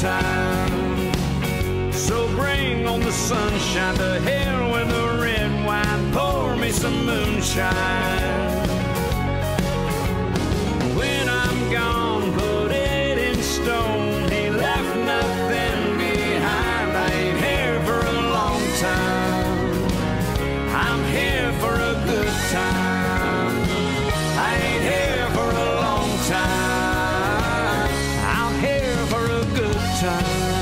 time. So bring on the sunshine, the hell with the red wine, pour me some moonshine. When I'm gone, put it in stone. He left nothing behind. I ain't here for a long time. time.